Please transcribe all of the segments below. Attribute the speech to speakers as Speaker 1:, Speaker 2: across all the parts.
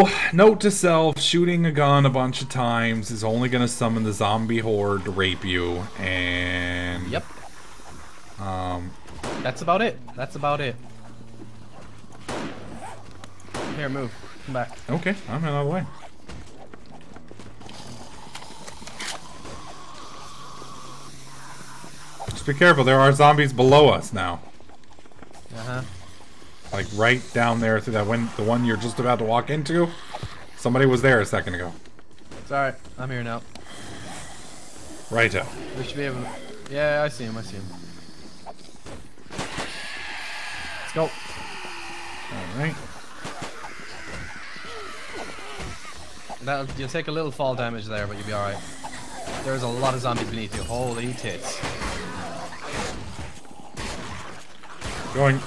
Speaker 1: So, note to self, shooting a gun a bunch of times is only going to summon the zombie horde to rape you, and...
Speaker 2: Yep.
Speaker 1: Um,
Speaker 2: That's about it. That's about it. Here, move. Come back.
Speaker 1: okay, I'm out of the way. Just be careful, there are zombies below us now.
Speaker 2: Uh-huh.
Speaker 1: Like right down there through that one, the one you're just about to walk into. Somebody was there a second ago.
Speaker 2: It's alright. I'm here now.
Speaker 1: Right Righto.
Speaker 2: We should be able to... Yeah, I see him. I see him. Let's go.
Speaker 1: Alright.
Speaker 2: That'll, you'll take a little fall damage there, but you'll be alright. There's a lot of zombies beneath you. Holy tits.
Speaker 1: Going.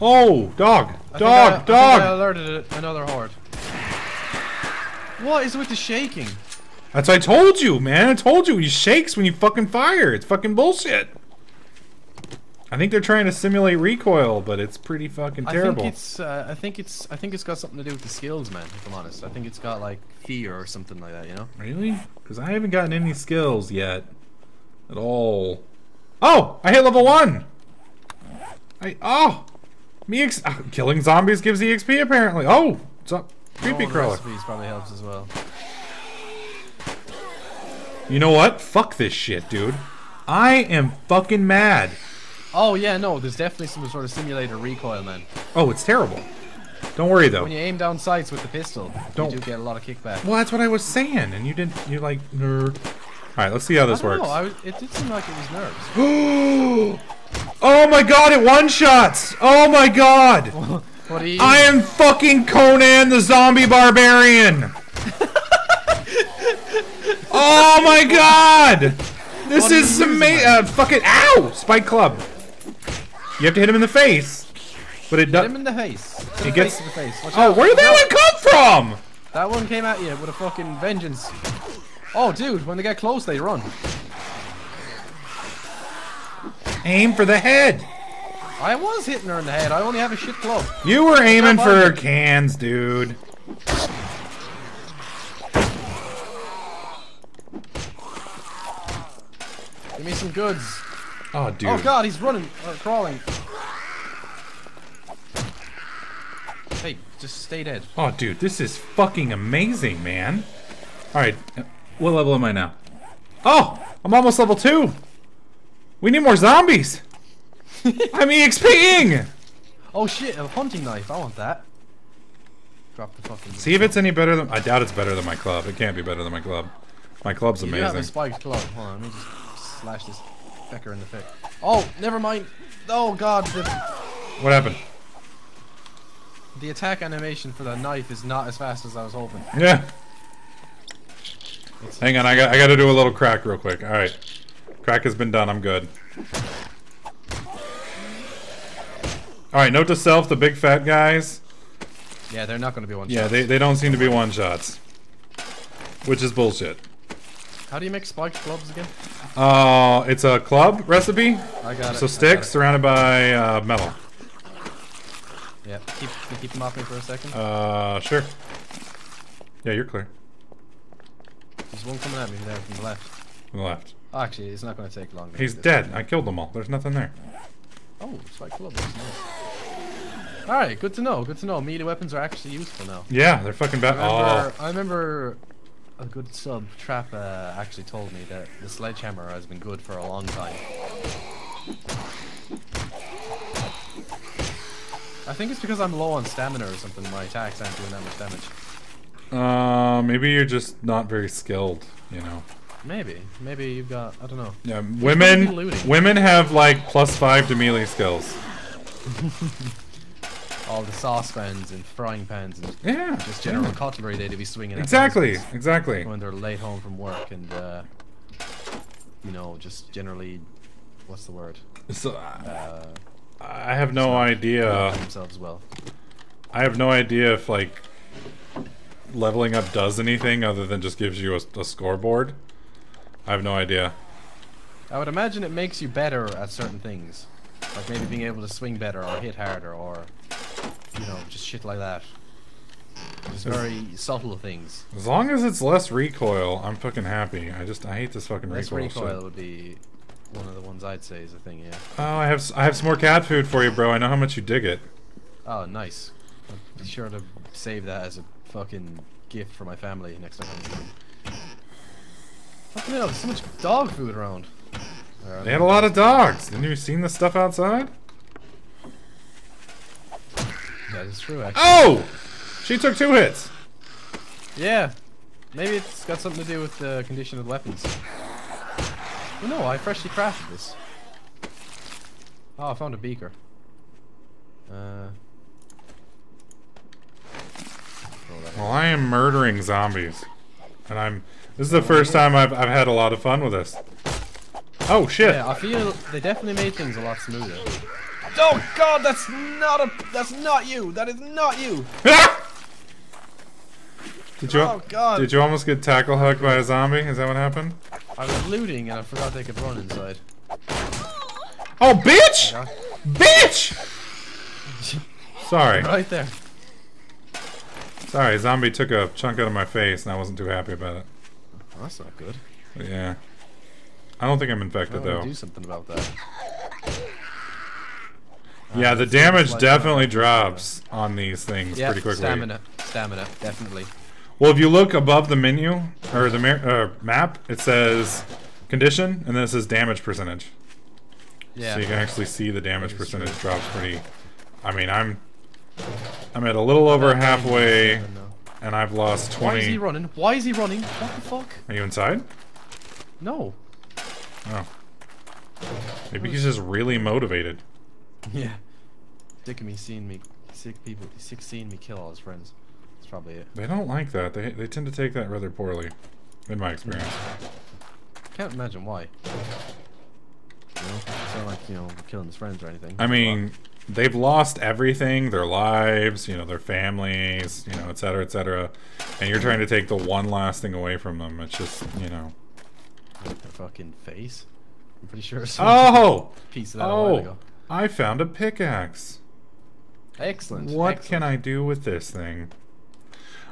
Speaker 1: Oh, dog!
Speaker 2: I think I-
Speaker 1: Dog!
Speaker 2: I
Speaker 1: dog!
Speaker 2: I alerted it- another horde. What is with the shaking?
Speaker 1: That's what I told you, man. I told you. He shakes when you fucking fire. It's fucking bullshit. I think they're trying to simulate recoil, but it's pretty fucking terrible.
Speaker 2: I think it's. Uh, I think it's. I think it's got something to do with the skills, man. If I'm honest, I think it's got like fear or something like that. You know.
Speaker 1: Really? Because I haven't gotten any skills yet. At all. Oh! I hit level one! I. Oh! Me ex- uh, killing zombies gives EXP apparently. Oh! Zo- creepy
Speaker 2: Oh,
Speaker 1: crawler.
Speaker 2: probably helps as well.
Speaker 1: You know what? Fuck this shit, dude. I am fucking mad.
Speaker 2: Oh yeah, no, there's definitely some sort of simulator recoil, man.
Speaker 1: Oh, it's terrible. Don't worry though.
Speaker 2: When you aim down sights with the pistol,
Speaker 1: Don't-
Speaker 2: you do get a lot of kickback.
Speaker 1: Well, that's what I was saying, and you didn't. You're like nerd. All right, let's see how this works.
Speaker 2: was, it did seem like it was nerves.
Speaker 1: oh my god! It one shots. Oh my god!
Speaker 2: What do you?
Speaker 1: I am fucking Conan the Zombie Barbarian. oh my god! This
Speaker 2: What are
Speaker 1: is amazing. Uh, fucking ow! Spike Club. You have to hit him in the face, but it does.
Speaker 2: Hit him in the face. To
Speaker 1: It gets-
Speaker 2: face the face.
Speaker 1: Oh,
Speaker 2: out.
Speaker 1: where did that
Speaker 2: No,
Speaker 1: one come from?
Speaker 2: That one came at you with a fucking vengeance. Oh, dude, when they get close, they run.
Speaker 1: Aim for the head.
Speaker 2: I was hitting her in the head. I only have a shit club.
Speaker 1: You were aiming for
Speaker 2: her
Speaker 1: cans, dude.
Speaker 2: Give me some goods.
Speaker 1: Oh, dude.
Speaker 2: Oh god, he's running or crawling. Hey, just stay dead.
Speaker 1: Oh, dude, this is fucking amazing, man. All right, uh, what level am I now? Oh, I'm almost level two. We need more zombies. I'm EXPing.
Speaker 2: Oh shit, a hunting knife. I want that. Drop the fucking.
Speaker 1: See if it's any better than. I doubt it's better than my club. It can't be better than my club. My club's
Speaker 2: You do have a
Speaker 1: amazing.
Speaker 2: spiked club. Hold on, let me just slash this fecker in the face. Oh, never mind. Oh god, the,
Speaker 1: What happened?
Speaker 2: the attack animation for the knife is not as fast as I was hoping.
Speaker 1: Yeah. Hang on, I got I got to do a little crack real quick. All right, crack has been done. I'm good. All right, note to self: the big fat guys.
Speaker 2: yeah, they're not going to be one
Speaker 1: Yeah, they they don't seem to be one shots, which is bullshit.
Speaker 2: How do you make spiked clubs again?
Speaker 1: Uh, it's a club recipe.
Speaker 2: I got it.
Speaker 1: So sticks surrounded by uh, metal.
Speaker 2: Yeah, keep can you keep them off me for a second.
Speaker 1: Uh, sure. Yeah, you're clear.
Speaker 2: There's one coming at me there from the left.
Speaker 1: From the left.
Speaker 2: Actually, it's not going to take long.
Speaker 1: He's dead. I killed them all. There's nothing there.
Speaker 2: Oh, club. That's nice. All right, good to know. Good to know. Melee weapons are actually useful now.
Speaker 1: Yeah, they're fucking bad. Oh,
Speaker 2: I remember a good sub trap uh, actually told me that the sledgehammer has been good for a long time. I think it's because I'm low on stamina or something. My attacks aren't doing that much damage.
Speaker 1: uh, maybe you're just not very skilled. You know.
Speaker 2: Maybe, maybe you've got. I don't know.
Speaker 1: Yeah, women. Women have like plus five to melee skills.
Speaker 2: All the saucepans and frying pans and
Speaker 1: Yeah.
Speaker 2: just general
Speaker 1: yeah.
Speaker 2: cutlery they'd be swinging.
Speaker 1: Exactly. Exactly.
Speaker 2: When they're late home from work and, uh, you know, just generally, what's the word?
Speaker 1: So uh,
Speaker 2: Uh,
Speaker 1: I have no idea.
Speaker 2: themselves well.
Speaker 1: I have no idea if like leveling up does anything other than just gives you a, a scoreboard. I have no idea.
Speaker 2: I would imagine it makes you better at certain things. Like maybe being able to swing better or hit harder or you know, just shit like that. Just very subtle things.
Speaker 1: As long as it's less recoil, I'm fucking happy. I just I hate this fucking
Speaker 2: Less
Speaker 1: recoil.
Speaker 2: recoil
Speaker 1: shit.
Speaker 2: would be one of the ones I'd say is a thing, yeah.
Speaker 1: Oh, I have I have some more cat food for you, bro. I know how much you dig it.
Speaker 2: Oh, nice. I'll be sure to save that as a fucking gift for my family next time. Fucking hell, there's so much dog food around. Alright,
Speaker 1: They had a lot of dogs. Didn't you seen the stuff outside?
Speaker 2: That is true, actually.
Speaker 1: Oh! She took two hits.
Speaker 2: Yeah. Maybe it's got something to do with the condition of the weapons. Oh, no, I freshly crafted this. Oh, I found a beaker. Uh. throw that in.
Speaker 1: Well, I am murdering zombies, and I'm. This is the first time I've I've had a lot of fun with this. Oh shit!
Speaker 2: Yeah, I feel they definitely made things a lot smoother. Oh god, that's not a that's not you. That is not you.
Speaker 1: did you?
Speaker 2: Oh god.
Speaker 1: Did you almost get tackle hugged by a zombie? Is that what happened?
Speaker 2: I was looting and I forgot they could run inside.
Speaker 1: Oh, bitch!
Speaker 2: Oh, yeah.
Speaker 1: Bitch! Sorry,
Speaker 2: right there.
Speaker 1: sorry. Zombie took a chunk out of my face, and I wasn't too happy about it.
Speaker 2: Oh, that's not good.
Speaker 1: Yeah, I don't think I'm infected though.
Speaker 2: do something about that.
Speaker 1: Yeah,
Speaker 2: Uh,
Speaker 1: the damage
Speaker 2: like,
Speaker 1: definitely
Speaker 2: uh,
Speaker 1: drops on these things pretty quickly.
Speaker 2: stamina, stamina, definitely.
Speaker 1: Well, if you look above the menu or the uh, map, it says condition, and then it says damage percentage.
Speaker 2: Yeah.
Speaker 1: So you can actually see the damage percentage drops pretty. I mean, I'm I'm at a little over halfway,
Speaker 2: I don't know.
Speaker 1: And I've lost 20.
Speaker 2: Why is he running? Why is he running? What the fuck?
Speaker 1: Are you inside?
Speaker 2: No.
Speaker 1: Oh, maybe he's just really motivated.
Speaker 2: Yeah. Sick of me seeing me, sick people, sick seeing me kill all his friends. That's probably it.
Speaker 1: They don't like that. They they tend to take that rather poorly, in my experience.
Speaker 2: Can't imagine why. You know, it's not like you know killing his friends or anything.
Speaker 1: I mean, they've lost everything, their lives, you know, their families, you know, et cetera, et cetera. And you're trying to take the one last thing away from them. It's just, you know.
Speaker 2: Like their fucking face. I'm pretty sure.
Speaker 1: Oh!
Speaker 2: piece of that
Speaker 1: Oh! I found a pickaxe.
Speaker 2: Excellent.
Speaker 1: What
Speaker 2: excellent.
Speaker 1: can I do with this thing?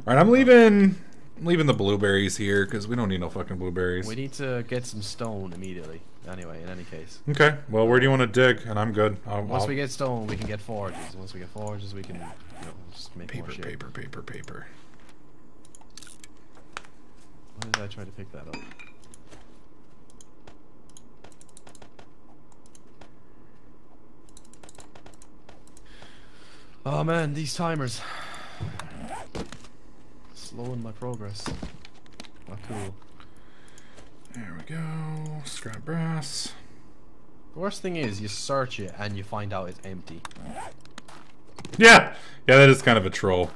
Speaker 1: Alright, I'm leaving I'm leaving the blueberries here, because we don't need no fucking blueberries.
Speaker 2: We need to get some stone immediately. Anyway, in any case.
Speaker 1: Okay, well, where do you want to dig? And I'm good. I'll,
Speaker 2: Once
Speaker 1: I'll-
Speaker 2: we get stone, we can get forges. Once we get forges, we can, you know, just make
Speaker 1: Paper,
Speaker 2: more shit.
Speaker 1: paper, paper, paper.
Speaker 2: Why did I try to pick that up? Oh man, these timers. Slowing my progress. Not cool.
Speaker 1: There we go. Scrap brass.
Speaker 2: The worst thing is, you search it and you find out it's empty.
Speaker 1: Yeah, yeah, that is kind of a troll.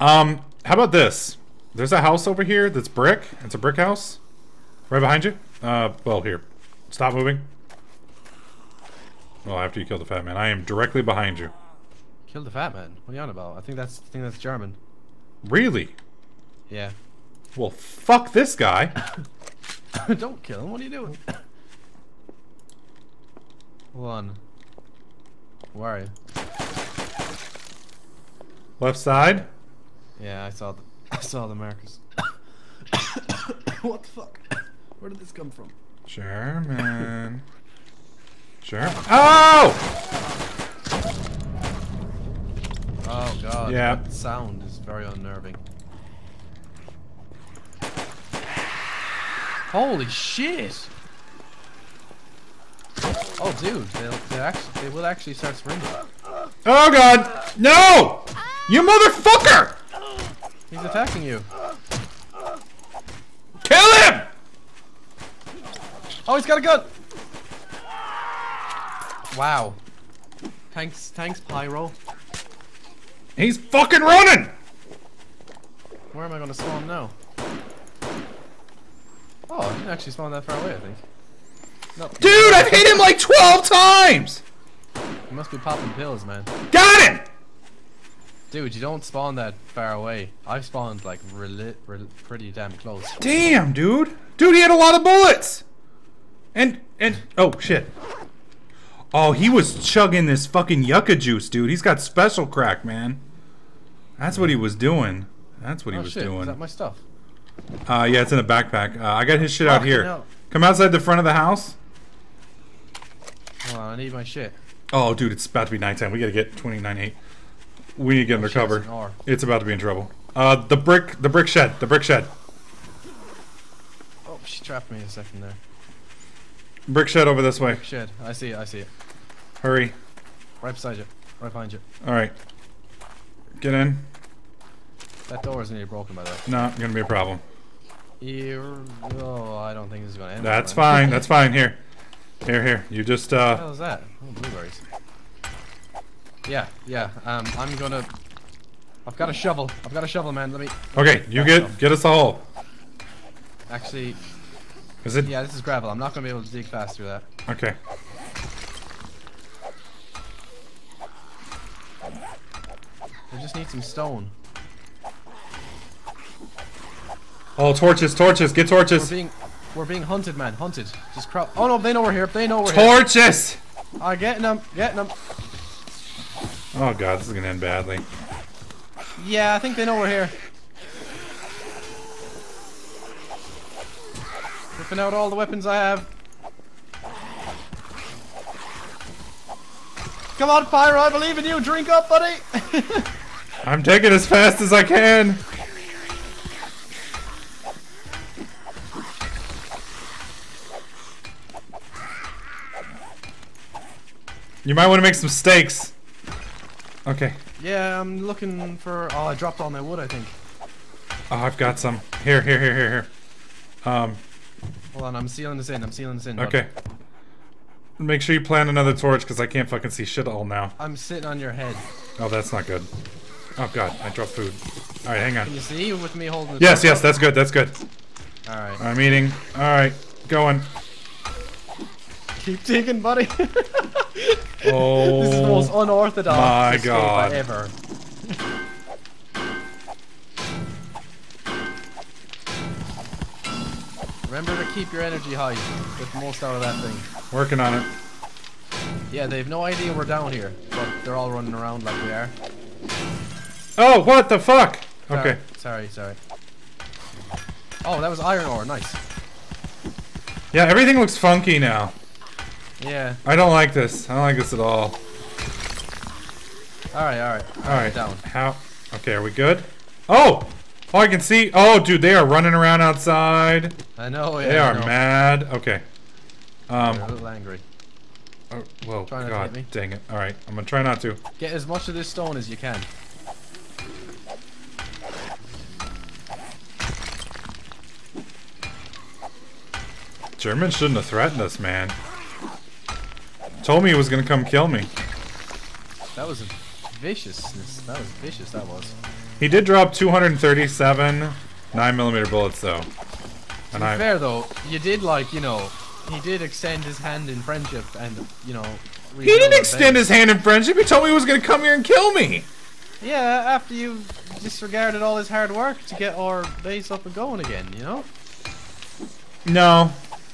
Speaker 1: Um, how about this? There's a house over here that's brick. It's a brick house, right behind you. Uh, well, here, stop moving. Well, after you kill the fat man, I am directly behind you.
Speaker 2: Kill the fat man. What are you on about? I think that's I think that's German.
Speaker 1: Really?
Speaker 2: Yeah.
Speaker 1: Well, fuck this guy.
Speaker 2: Don't kill him. What are you doing? One. on. Where are you?
Speaker 1: Left side.
Speaker 2: Yeah, I saw the I saw the markers. what the fuck? Where did this come from?
Speaker 1: German. Sure. Oh!
Speaker 2: Oh god.
Speaker 1: Yeah.
Speaker 2: That sound is very unnerving. Holy shit! Oh dude, they'll, they actually they will actually start sprinting.
Speaker 1: Oh god! No! You motherfucker!
Speaker 2: He's attacking you.
Speaker 1: Kill him!
Speaker 2: Oh, he's got a gun! Wow. Thanks, thanks, Pyro.
Speaker 1: He's fucking running!
Speaker 2: Where am I gonna spawn now? Oh, I didn't actually spawn that far away, I think. No.
Speaker 1: Dude, I've hit him like 12 times!
Speaker 2: You must be popping pills, man.
Speaker 1: Got him!
Speaker 2: Dude, you don't spawn that far away. I've spawned like pretty damn close.
Speaker 1: Damn, dude. Dude, he had a lot of bullets. And and oh shit. Oh, he was chugging this fucking yucca juice, dude. He's got special crack, man. That's what he was doing. That's what he
Speaker 2: oh
Speaker 1: was
Speaker 2: shit, is
Speaker 1: doing.
Speaker 2: that my stuff?
Speaker 1: Uh, yeah, it's in a backpack. Uh, I got his shit out
Speaker 2: Fucking
Speaker 1: here.
Speaker 2: hell.
Speaker 1: Come outside the front of the house.
Speaker 2: Hold on, I need my shit.
Speaker 1: Oh, dude, it's about to be nighttime. We gotta get 29-8. We need to get under
Speaker 2: Oh, it's
Speaker 1: cover.
Speaker 2: an R.
Speaker 1: It's about to be in trouble. Uh, the brick, the brick shed, the brick shed.
Speaker 2: Oh, she trapped me a second there.
Speaker 1: Brick shed over this way.
Speaker 2: Shit, I see it, I see it.
Speaker 1: Hurry.
Speaker 2: Right beside you. Right behind you.
Speaker 1: Alright. Get in.
Speaker 2: That door is nearly broken by the way.
Speaker 1: Not gonna be a problem.
Speaker 2: You're, oh, I don't think this is gonna end.
Speaker 1: That's
Speaker 2: well,
Speaker 1: fine. That's fine. Here. Here, here. You just,
Speaker 2: What the
Speaker 1: uh...
Speaker 2: hell is that? Oh, blueberries. Yeah, yeah. Um, I'm gonna. I've got a shovel. I've got a shovel, man. Let me.
Speaker 1: Okay, you get, get us a hole.
Speaker 2: Actually,
Speaker 1: Is it?
Speaker 2: yeah, this is gravel. I'm not gonna be able to dig fast through that.
Speaker 1: Okay.
Speaker 2: I just need some stone.
Speaker 1: Oh, torches, torches. Get torches.
Speaker 2: We're
Speaker 1: torches.
Speaker 2: being, we're being hunted, man. Hunted. Just crowd. Oh no, they know we're here. They know we're here.
Speaker 1: Torches!
Speaker 2: I'm getting them. Getting them.
Speaker 1: Oh god, this is gonna end badly.
Speaker 2: Yeah, I think they know we're here. Ripping out all the weapons I have. Come on, Pyro, I believe in you. Drink up, buddy.
Speaker 1: I'm taking as fast as I can. You might want to make some steaks. Okay.
Speaker 2: yeah, I'm looking for. Oh, I dropped all my wood. I think.
Speaker 1: Oh, I've got some. Here, here, here, here, here. Um,
Speaker 2: Hold on, I'm sealing this in. I'm sealing this in. bud.
Speaker 1: okay. Make sure you plant another torch because I can't fucking see shit all now.
Speaker 2: I'm sitting on your head.
Speaker 1: Oh, that's not good. Oh god, I dropped food. Alright, hang on.
Speaker 2: Can you see with me holding the
Speaker 1: Yes, yes, that's good, that's good.
Speaker 2: All right.
Speaker 1: I'm eating. Alright, going.
Speaker 2: Keep digging, buddy.
Speaker 1: Oh.
Speaker 2: this is the most unorthodox
Speaker 1: my
Speaker 2: escape
Speaker 1: God.
Speaker 2: ever. Remember to keep your energy high. Get the most out of that thing.
Speaker 1: Working on it.
Speaker 2: Yeah, they have no idea we're down here, but they're all running around like we are.
Speaker 1: Oh, what the fuck?
Speaker 2: Sorry,
Speaker 1: Okay.
Speaker 2: Sorry, sorry. Oh, that was iron ore. Nice.
Speaker 1: Yeah, everything looks funky now.
Speaker 2: Yeah.
Speaker 1: I don't like this. I don't like this at all.
Speaker 2: All right, all right.
Speaker 1: Alright.
Speaker 2: Down.
Speaker 1: How? Okay, are we good? Oh! Oh, I can see. Oh, dude, they are running around outside.
Speaker 2: I know. Yeah.
Speaker 1: They
Speaker 2: I
Speaker 1: are
Speaker 2: know.
Speaker 1: mad. Okay.
Speaker 2: They're a
Speaker 1: Um.
Speaker 2: little angry.
Speaker 1: Oh, whoa,
Speaker 2: Try to
Speaker 1: God,
Speaker 2: hit me.
Speaker 1: dang it. Alright, I'm gonna try not to.
Speaker 2: Get as much of this stone as you can.
Speaker 1: German shouldn't have threatened us, man. Told me he was gonna come kill me.
Speaker 2: That was viciousness. That was vicious. That was.
Speaker 1: He did drop 237 9mm bullets, though. And I.
Speaker 2: Fair though, you did like you know, he did extend his hand in friendship and you know.
Speaker 1: He didn't extend his hand in friendship. He told me he was gonna come here and kill me.
Speaker 2: Yeah, after you disregarded all his hard work to get our base up and going again, you know.
Speaker 1: No,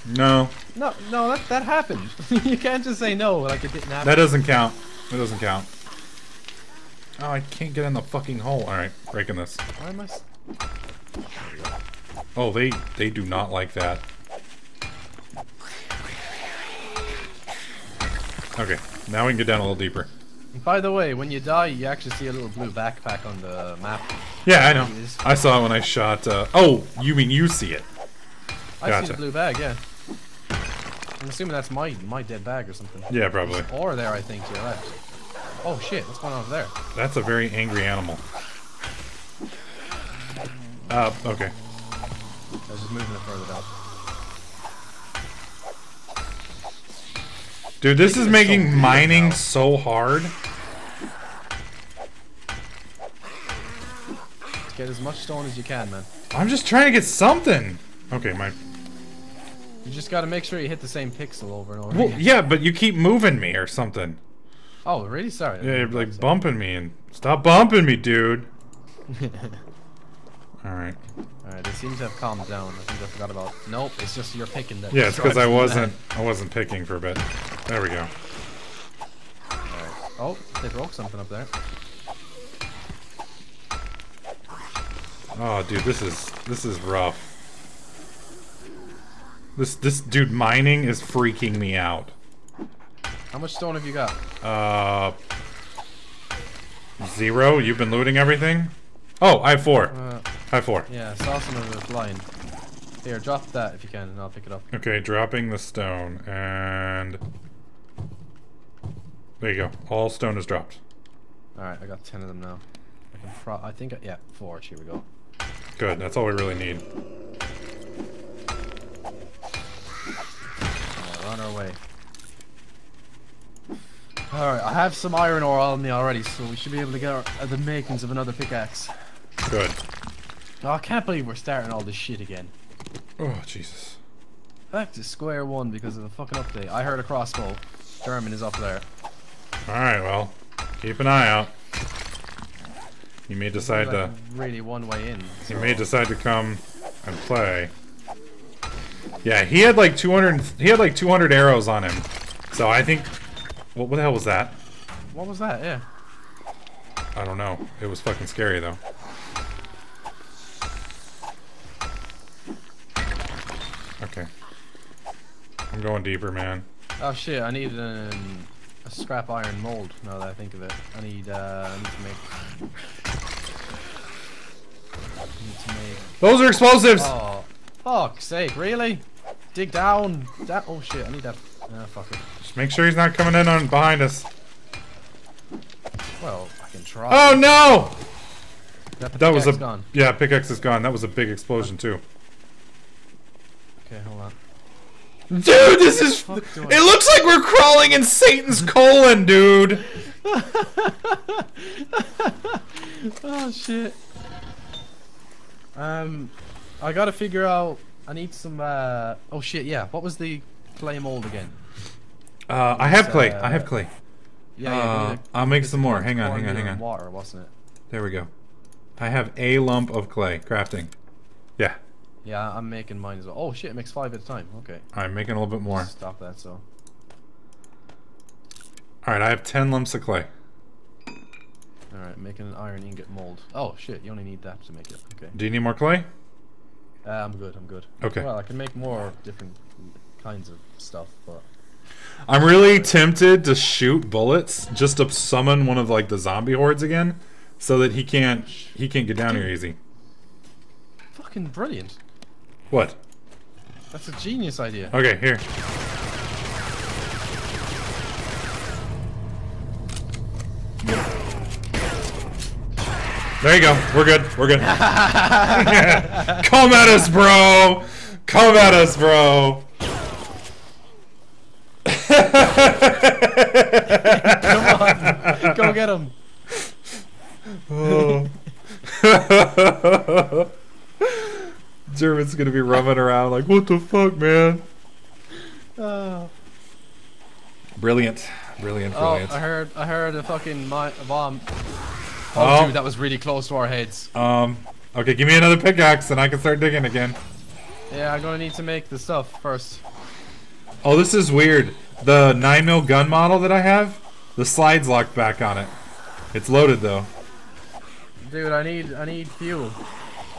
Speaker 1: no,
Speaker 2: No, no, that that happened. you can't just say no like it didn't happen.
Speaker 1: that doesn't count. That doesn't count. Oh, I can't get in the fucking hole. All right, breaking this.
Speaker 2: Why am I?
Speaker 1: Oh, they they do not like that. Okay, now we can get down a little deeper.
Speaker 2: By the way, when you die, you actually see a little blue backpack on the map.
Speaker 1: Yeah, I know. I saw it when I shot. Uh, oh, you mean you see it?
Speaker 2: I see the blue bag, yeah. I'm assuming that's my my dead bag or something.
Speaker 1: Yeah, probably.
Speaker 2: Or there, I think, to your left. Oh shit, what's going on over there?
Speaker 1: That's a very angry animal. Uh, okay.
Speaker 2: I was just moving it further down.
Speaker 1: Dude, this is
Speaker 2: it so
Speaker 1: making mining
Speaker 2: now.
Speaker 1: so hard.
Speaker 2: Get as much stone as you can, man.
Speaker 1: I'm just trying to get something. Okay, my.
Speaker 2: You just gotta make sure you hit the same pixel over and over
Speaker 1: Well,
Speaker 2: again.
Speaker 1: yeah, but you keep moving me or something.
Speaker 2: Oh, really? Sorry.
Speaker 1: Yeah, you're like bumping me and stop bumping me, dude. All right.
Speaker 2: Alright, it seems to have calmed down. I think I forgot about. Nope, it's just you're picking that.
Speaker 1: Yeah, it's because I wasn't. I wasn't picking for a bit. There we go.
Speaker 2: Oh, they broke something up there.
Speaker 1: Oh, dude, this is this is rough. This this dude mining is freaking me out.
Speaker 2: How much stone have you got?
Speaker 1: Uh, zero. You've been looting everything. Oh, I have four.
Speaker 2: Uh,
Speaker 1: I have four.
Speaker 2: yeah, saw some of it flying. Here, drop that if you can, and I'll pick it up.
Speaker 1: Okay, dropping the stone and there you go. All stone is dropped.
Speaker 2: Alright, I got ten of them now. I can pro- I think, I yeah, four. Here we go.
Speaker 1: Good. That's all we really need.
Speaker 2: On our way. Alright, I have some iron ore on me already, so we should be able to get our, uh, the makings of another pickaxe.
Speaker 1: Good.
Speaker 2: Oh, I can't believe we're starting all this shit again.
Speaker 1: Oh Jesus.
Speaker 2: Back to square one because of the fucking update. I heard a crossbow. German is up there.
Speaker 1: All right. Well, keep an eye out. You may decide
Speaker 2: Like,
Speaker 1: to.
Speaker 2: really one way in. So-
Speaker 1: may decide to come and play. Yeah, he had like 200. He had like 200 arrows on him. So I think. What, what the hell was that?
Speaker 2: What was that? Yeah.
Speaker 1: I don't know. It was fucking scary though. Okay. I'm going deeper, man.
Speaker 2: Oh shit! I need an, a scrap iron mold. Now that I think of it, I need. Uh, I need to make. I need to make.
Speaker 1: Those are explosives.
Speaker 2: Oh, fuck's sake! Really? Dig down. That. Oh shit! I need that. Ah, fuck it.
Speaker 1: Just make sure he's not coming in on behind us.
Speaker 2: Well, I can try.
Speaker 1: Oh no!
Speaker 2: that,
Speaker 1: That was a
Speaker 2: gone.
Speaker 1: yeah. Pickaxe is gone. That was a big explosion too.
Speaker 2: Okay, hold on.
Speaker 1: Dude, this is.
Speaker 2: Fuck do I-
Speaker 1: It looks like we're crawling in Satan's colon, dude.
Speaker 2: Oh shit. Um, I gotta figure out. I need some. Uh. Oh shit! Yeah. What was the clay mold again?
Speaker 1: Uh, I have clay. I have clay.
Speaker 2: Yeah. yeah
Speaker 1: Uh,
Speaker 2: we need a-
Speaker 1: I'll make some more. Hang on, hang on, hang on.
Speaker 2: Water, wasn't it?
Speaker 1: There we go. I have a lump of clay. Crafting. Yeah,
Speaker 2: Yeah, I'm making mine as well. Oh shit! It makes five at a time. Okay.
Speaker 1: I'm making a little bit more.
Speaker 2: Stop that. So.
Speaker 1: All right, I have ten lumps of clay.
Speaker 2: All right, making an iron ingot mold. Oh shit! You only need that to make it. Okay.
Speaker 1: Do you need more clay?
Speaker 2: Uh, I'm good. I'm good.
Speaker 1: Okay.
Speaker 2: Well, I can make more different kinds of stuff, but
Speaker 1: I'm really tempted to shoot bullets just to summon one of like the zombie hordes again, so that he can't he can't get down here easy.
Speaker 2: fucking brilliant.
Speaker 1: What?
Speaker 2: That's a genius idea.
Speaker 1: Okay, here. There you go. We're good. We're good. Come at us, bro. Come at us, bro.
Speaker 2: Come on, go get him.
Speaker 1: Oh. German's gonna be rumming around like, what the fuck, man?
Speaker 2: Oh.
Speaker 1: Brilliant. Brilliant,
Speaker 2: Oh,
Speaker 1: brilliant.
Speaker 2: I heard, I heard a fucking bomb. Oh,
Speaker 1: Oh.
Speaker 2: dude, that was really close to our heads.
Speaker 1: Um, okay, give me another pickaxe and I can start digging again.
Speaker 2: Yeah, I'm gonna need to make the stuff first.
Speaker 1: Oh, this is weird. The 9 mil gun model that I have, the slide's locked back on it. It's loaded though.
Speaker 2: Dude, I need, I need fuel.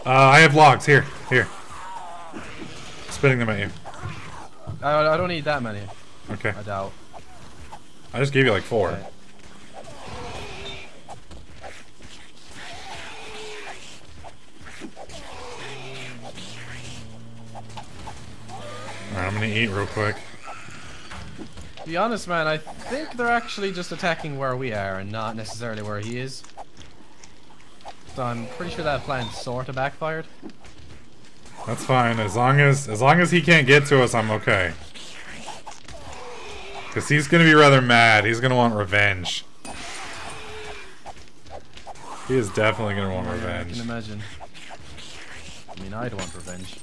Speaker 1: Uh, I have logs. Here, here. Spitting them at you.
Speaker 2: I, I don't need that many.
Speaker 1: Okay.
Speaker 2: I doubt.
Speaker 1: I just gave you like four. Alright, I'm gonna eat real quick.
Speaker 2: To be honest, man, I think they're actually just attacking where we are and not necessarily where he is. So I'm pretty sure that plan sort of backfired.
Speaker 1: That's fine. As long as as long as he can't get to us, I'm okay. Cause he's gonna be rather mad. He's gonna want revenge. He is definitely gonna want
Speaker 2: Yeah, I can imagine. I mean, I'd want revenge.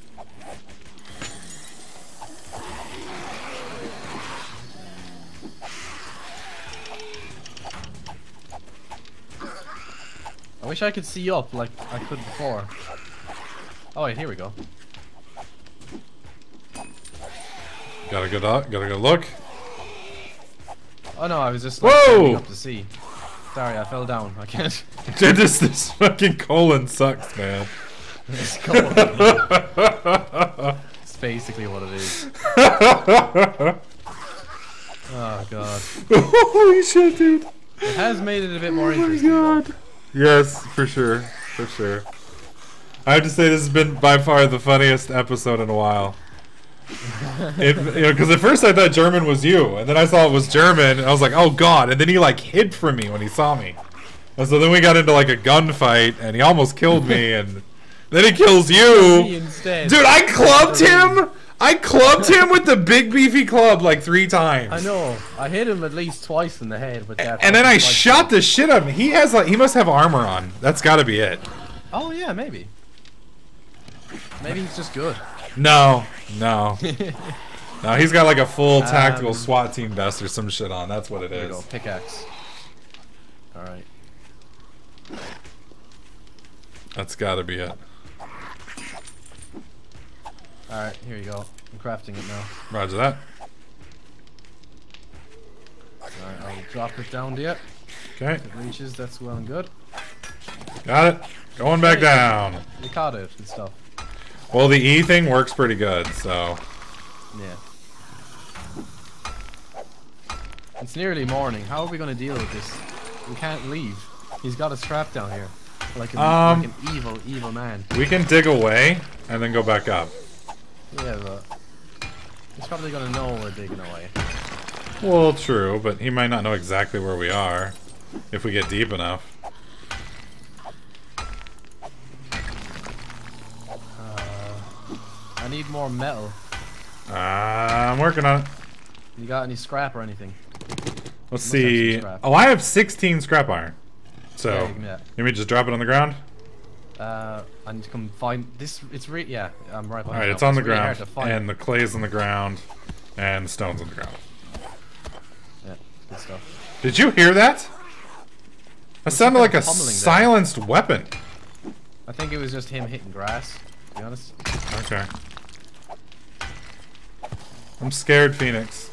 Speaker 2: I wish I could see up like I could before. Oh wait, here we go.
Speaker 1: Got a good look. Got a good look.
Speaker 2: Oh no, I was just like,
Speaker 1: Whoa!
Speaker 2: up to see. Sorry, I fell down. I can't.
Speaker 1: Dude, this this fucking colon sucks, man.
Speaker 2: It's cold. It's basically what it is. Oh god.
Speaker 1: Holy shit, dude.
Speaker 2: It has made it a bit more
Speaker 1: Oh my
Speaker 2: interesting. though.
Speaker 1: Yes, for sure. For sure. I have to say this has been by far the funniest episode in a while. it, you know, because at first I thought German was you, and then I saw it was German, and I was like, "Oh God!" And then he like hid from me when he saw me, and so then we got into like a gunfight, and he almost killed me, and then he kills you,
Speaker 2: instead.
Speaker 1: dude. I clubbed him. I clubbed him with the big beefy club like three times.
Speaker 2: I know. I hit him at least twice in the head with that.
Speaker 1: And then I shot the shit out of him. He has like he must have armor on. That's got to be it.
Speaker 2: Oh yeah, maybe. Maybe he's just good.
Speaker 1: No, no, no. He's got like a full tactical
Speaker 2: Um,
Speaker 1: SWAT team vest or some shit on. That's what it is.
Speaker 2: go. Pickaxe. All right.
Speaker 1: That's got to be it.
Speaker 2: All right. Here you go. I'm crafting it now.
Speaker 1: Roger that.
Speaker 2: All right. I'll drop it down to you.
Speaker 1: Okay,
Speaker 2: If it reaches, that's well and good.
Speaker 1: got it. Going back down.
Speaker 2: You caught it and stuff.
Speaker 1: Well, the E thing works pretty good. So
Speaker 2: Yeah. It's nearly morning. How are we gonna deal with this? We can't leave. He's got us trapped down here. Like, a,
Speaker 1: Um,
Speaker 2: like an evil, evil man.
Speaker 1: we can dig away and then go back up.
Speaker 2: Yeah, but he's probably gonna know we're digging away.
Speaker 1: Well, true, but he might not know exactly where we are if we get deep enough.
Speaker 2: Uh, I need more metal.
Speaker 1: Uh, I'm working on it.
Speaker 2: You got any scrap or anything?
Speaker 1: Let's
Speaker 2: Must have some
Speaker 1: see. Oh, I have 16 scrap iron. So,
Speaker 2: Yeah, you can, yeah.
Speaker 1: let me just drop it on the ground.
Speaker 2: Uh, I need to come find this. It's re yeah. I'm right behind.
Speaker 1: All right, it's on the
Speaker 2: really
Speaker 1: ground,
Speaker 2: hard to find.
Speaker 1: and the clay's on the ground, and the stone's on the ground.
Speaker 2: yeah, good stuff.
Speaker 1: Did you hear that? That sounded like a
Speaker 2: pummeling there.
Speaker 1: silenced weapon.
Speaker 2: I think it was just him hitting grass. To be honest.
Speaker 1: Okay. I'm scared, Phoenix.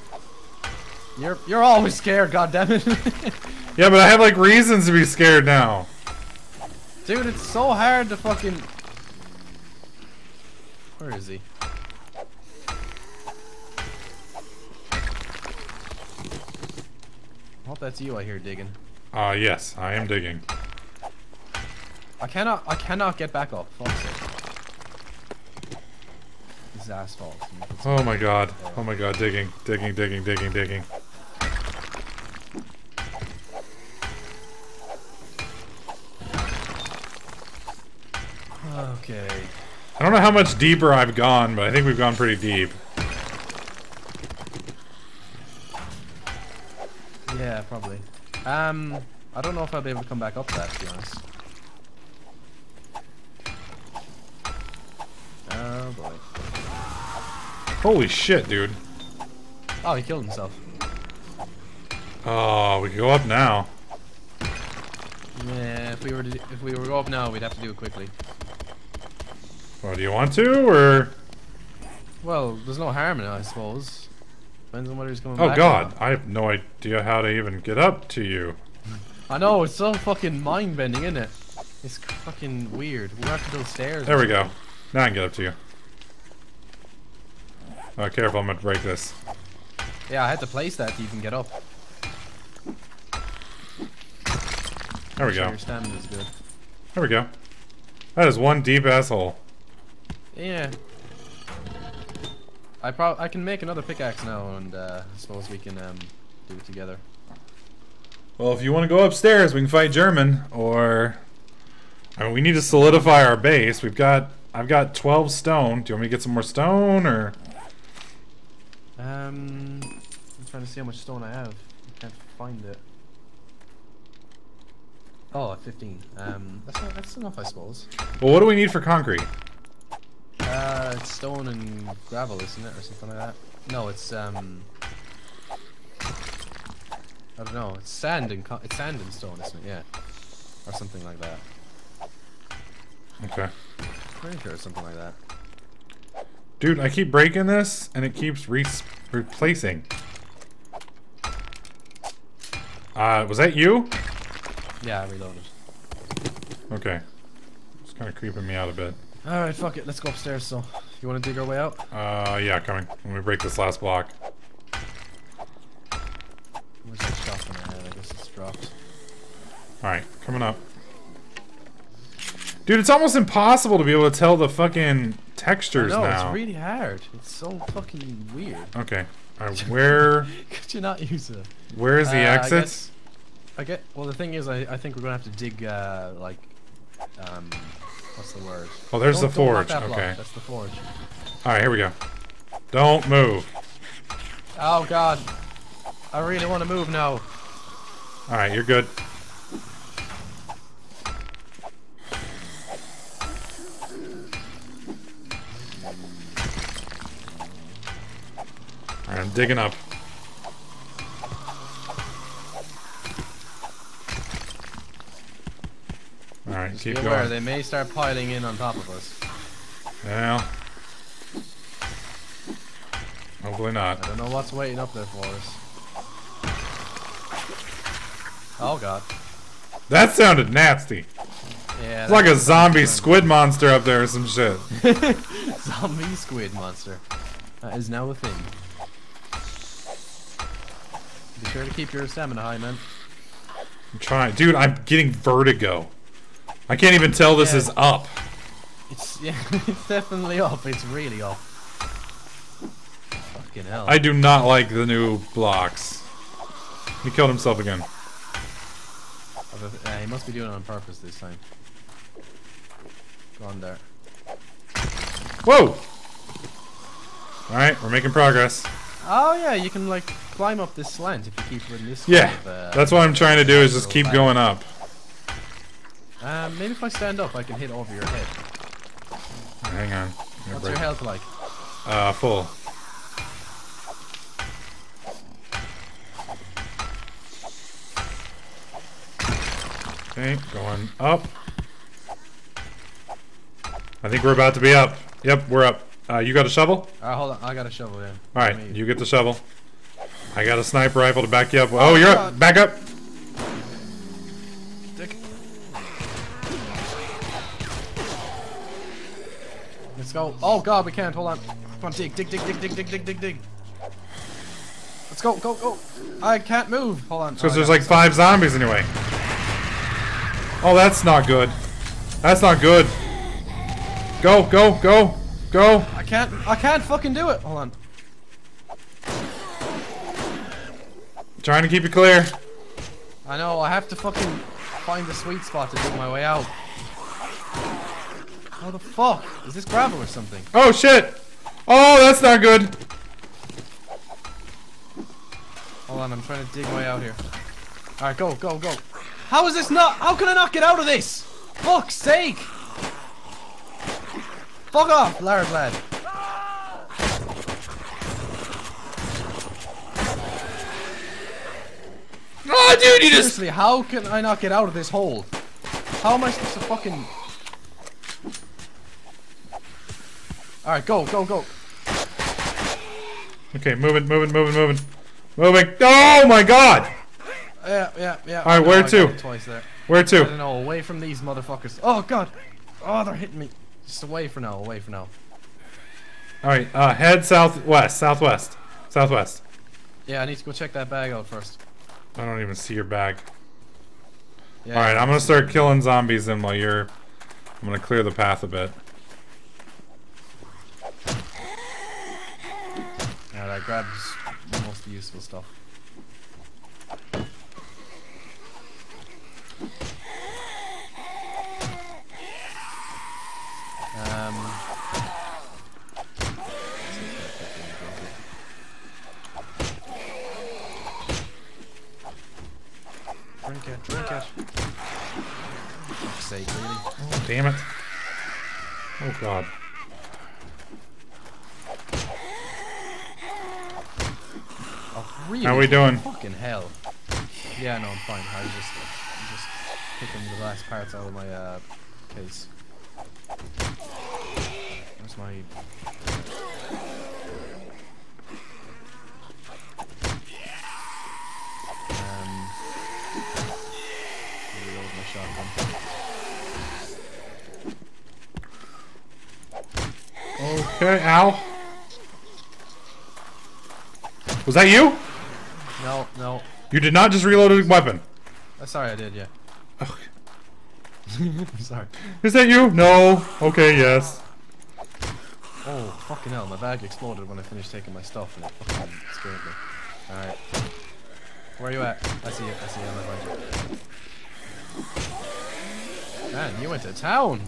Speaker 2: You're you're always scared. God damn it.
Speaker 1: Yeah, but I have like reasons to be scared now.
Speaker 2: Dude, it's so hard to fucking. Where is he? I hope that's you I hear digging.
Speaker 1: Ah, yes, I am digging.
Speaker 2: I cannot I cannot get back up. Fuck's sake. This is asphalt. Let me put some-
Speaker 1: Oh my god. Oh my god, digging, digging, digging, digging, digging.
Speaker 2: Okay.
Speaker 1: I don't know how much deeper I've gone, but I think we've gone pretty deep.
Speaker 2: Yeah, probably. Um, I don't know if I'll be able to come back up that, to be honest. Oh boy.
Speaker 1: Holy shit, dude.
Speaker 2: Oh, he killed himself.
Speaker 1: Oh, we can go up now.
Speaker 2: Yeah, if we were to, if we were up now, we'd have to do it quickly.
Speaker 1: Well, do you want to, or?
Speaker 2: Well, there's no harm in it, I suppose. Depends on whether he's coming
Speaker 1: Oh god. I have no idea how to even get up to you.
Speaker 2: I know it's so fucking mind bending, isn't it? It's fucking weird. We have to build stairs.
Speaker 1: There we go. Now I can get up to you. Oh, careful, I'm gonna break this.
Speaker 2: Yeah, I had to place that to even get up.
Speaker 1: There we
Speaker 2: Sure
Speaker 1: go.
Speaker 2: Your stamina is good.
Speaker 1: There we go. That is one deep asshole.
Speaker 2: Yeah. I prob I can make another pickaxe now, and uh, I suppose we can um, do it together.
Speaker 1: Well, if you want to go upstairs, we can fight German, or... I mean, we need to solidify our base. We've got... I've got 12 stone. Do you want me to get some more stone, or...
Speaker 2: Um, I'm trying to see how much stone I have. I can't find it. Oh, 15. Um, that's not, that's enough, I suppose.
Speaker 1: Well, what do we need for concrete?
Speaker 2: Uh, it's stone and gravel, isn't it, or something like that? No, it's um. I don't know. It's sand and co- it's sand and stone, isn't it? Yeah, or something like that.
Speaker 1: Okay.
Speaker 2: Pretty sure it's something like that.
Speaker 1: Dude, I keep breaking this, and it keeps re replacing. Uh, was that you?
Speaker 2: Yeah, I reloaded.
Speaker 1: Okay. It's kind of creeping me out a bit.
Speaker 2: Alright, fuck it. Let's go upstairs, so. You wanna dig our way out?
Speaker 1: Uh, yeah, coming. Let me break this last block.
Speaker 2: Where's that shot in my head? I guess it's dropped.
Speaker 1: Alright, coming up. Dude, it's almost impossible to be able to tell the fucking textures
Speaker 2: no,
Speaker 1: now.
Speaker 2: it's really hard. It's so fucking weird.
Speaker 1: Okay. Alright, where
Speaker 2: Could you not use it?
Speaker 1: where's the
Speaker 2: Uh, I
Speaker 1: exits?
Speaker 2: I get. Well, the thing is, I, I think we're gonna have to dig, uh, like, um, what's the word?
Speaker 1: Oh, there's
Speaker 2: Don't-
Speaker 1: the
Speaker 2: don't
Speaker 1: forge.
Speaker 2: that block,
Speaker 1: Okay.
Speaker 2: That's the forge.
Speaker 1: Alright, here we go. Don't move.
Speaker 2: Oh god, I really want to move now.
Speaker 1: Alright, you're good. Alright, I'm digging up. Alright, keep
Speaker 2: be aware,
Speaker 1: going.
Speaker 2: they may start piling in on top of us.
Speaker 1: Well. Hopefully not.
Speaker 2: I don't know what's waiting up there for us. Oh god.
Speaker 1: That sounded nasty.
Speaker 2: Yeah.
Speaker 1: It's like a zombie squid monster up there or some shit.
Speaker 2: zombie squid monster. That is now a thing. Be sure to keep your stamina high, man.
Speaker 1: I'm trying. Dude, I'm getting vertigo. I can't even tell this
Speaker 2: Yeah.
Speaker 1: is up.
Speaker 2: It's yeah, it's definitely up. It's really off. Fucking hell.
Speaker 1: I do not like the new blocks. He killed himself again.
Speaker 2: Uh, he must be doing it on purpose this time. Go on there.
Speaker 1: Whoa! Alright, we're making progress.
Speaker 2: Oh yeah, you can like climb up this slant if you keep in this.
Speaker 1: Yeah,
Speaker 2: of, uh,
Speaker 1: that's what I'm trying to do is just keep going up.
Speaker 2: Um, maybe if I stand up, I can hit over your head.
Speaker 1: Hang on.
Speaker 2: What's
Speaker 1: break-
Speaker 2: your health like?
Speaker 1: Uh, full. Okay, going up. I think we're about to be up. Yep, we're up. Uh, you got a shovel?
Speaker 2: Alright, hold on. I got a shovel. Yeah.
Speaker 1: Alright, you get the shovel. I got a sniper rifle to back you up. Oh, you're up. Back up.
Speaker 2: Dick. Let's go. Oh god, we can't. Hold on. Come on, dig, dig, dig, dig, dig, dig, dig, dig, dig. Let's go, go, go. I can't move. Hold on.
Speaker 1: Because
Speaker 2: Oh, I
Speaker 1: like five zombies anyway. Oh, that's not good. That's not good. Go, go, go, go.
Speaker 2: I can't. I can't fucking do it. Hold on.
Speaker 1: Trying to keep it clear.
Speaker 2: I know. I have to fucking find the sweet spot to dig my way out. How the fuck? Is this gravel or something?
Speaker 1: Oh shit! Oh, that's not good.
Speaker 2: Hold on, I'm trying to dig my way out here. Alright, go, go, go. How is this not? How can I not get out of this? Fuck's sake! Fuck off, Larry lad.
Speaker 1: Oh, dude, you just.
Speaker 2: Seriously, how can I not get out of this hole? How am I supposed to fucking... Alright, go, go, go.
Speaker 1: Okay, moving, moving, moving, moving, moving. Oh my god!
Speaker 2: Yeah, yeah, yeah.
Speaker 1: Alright,
Speaker 2: No,
Speaker 1: where to?
Speaker 2: Twice there.
Speaker 1: Where to?
Speaker 2: I don't know, away from these motherfuckers. Oh god! Oh, they're hitting me. Just away for now, away for now.
Speaker 1: Alright, uh, head southwest, southwest, southwest.
Speaker 2: Yeah, I need to go check that bag out first.
Speaker 1: I don't even see your bag.
Speaker 2: Yeah,
Speaker 1: Alright, I'm gonna start killing zombies then while you're. I'm gonna clear the path a bit.
Speaker 2: I grabbed most useful stuff. Um. Drink it, drink it. Fuck's sake, really?
Speaker 1: Oh, damn it. Oh god.
Speaker 2: Oh, really?
Speaker 1: How we doing?
Speaker 2: Fucking hell. Yeah, no, I'm fine. I was just, I'm just picking the last parts out of my uh, case. Where's my? Um. shotgun.
Speaker 1: Okay, ow. Was that you?
Speaker 2: No, no.
Speaker 1: You did not just reload a weapon.
Speaker 2: Uh, sorry, I did, yeah. sorry.
Speaker 1: Is that you? No. Okay, yes.
Speaker 2: Oh, fucking hell, my bag exploded when I finished taking my stuff and it fucking scared me. Alright. Where are you at? I see you, I see you, I'm behind you. Man, you went to town!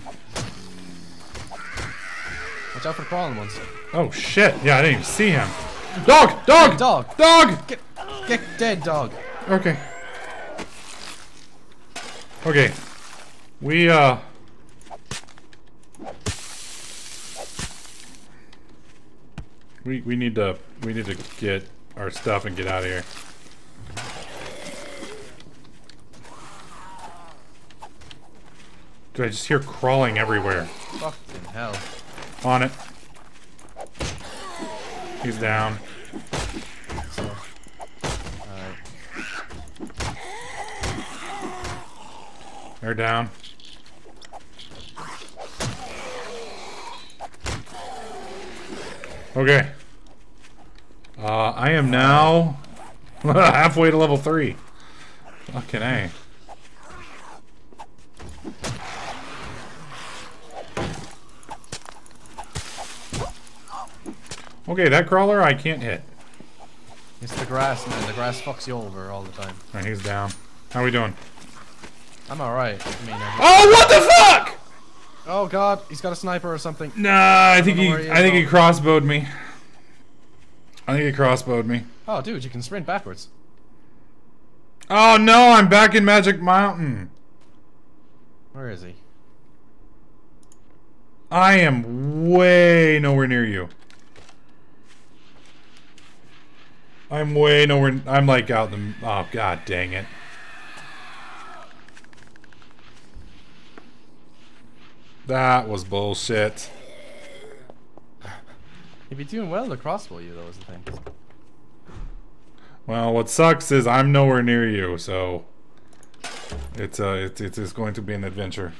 Speaker 2: Watch out for crawling ones.
Speaker 1: Oh shit. Yeah, I didn't even see him. Dog! Dog!
Speaker 2: Dog!
Speaker 1: Dog!
Speaker 2: Get, get dead, dog!
Speaker 1: Okay. Okay. We, uh... We, we need to, we need to get our stuff and get out of here. Dude, I just hear crawling everywhere.
Speaker 2: Fucking hell.
Speaker 1: On it. He's down.
Speaker 2: So. Alright.
Speaker 1: They're down. Okay. Uh, I am now halfway to level 3. Fucking A. Okay, that crawler I can't hit.
Speaker 2: It's the grass, man. The grass fucks you over all the time.
Speaker 1: Alright, he's down. How are we doing?
Speaker 2: I'm alright. I mean,
Speaker 1: Oh, what the fuck?
Speaker 2: Oh god, he's got a sniper or something.
Speaker 1: Nah, I think
Speaker 2: know
Speaker 1: he,
Speaker 2: he
Speaker 1: I think he crossbowed me. I think he crossbowed me.
Speaker 2: Oh, dude, you can sprint backwards.
Speaker 1: Oh no, I'm back in Magic Mountain.
Speaker 2: Where is he?
Speaker 1: I am way nowhere near you. I'm way nowhere. I'm like out in the. Oh god, dang it. That was bullshit.
Speaker 2: You'd be doing well to crossbow you, though, is the thing.
Speaker 1: Well, what sucks is I'm nowhere near you, so it's uh, it's it's, it's going to be an adventure.